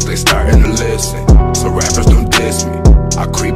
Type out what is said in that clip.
so they starting to listen. So rappers don't diss me. I creep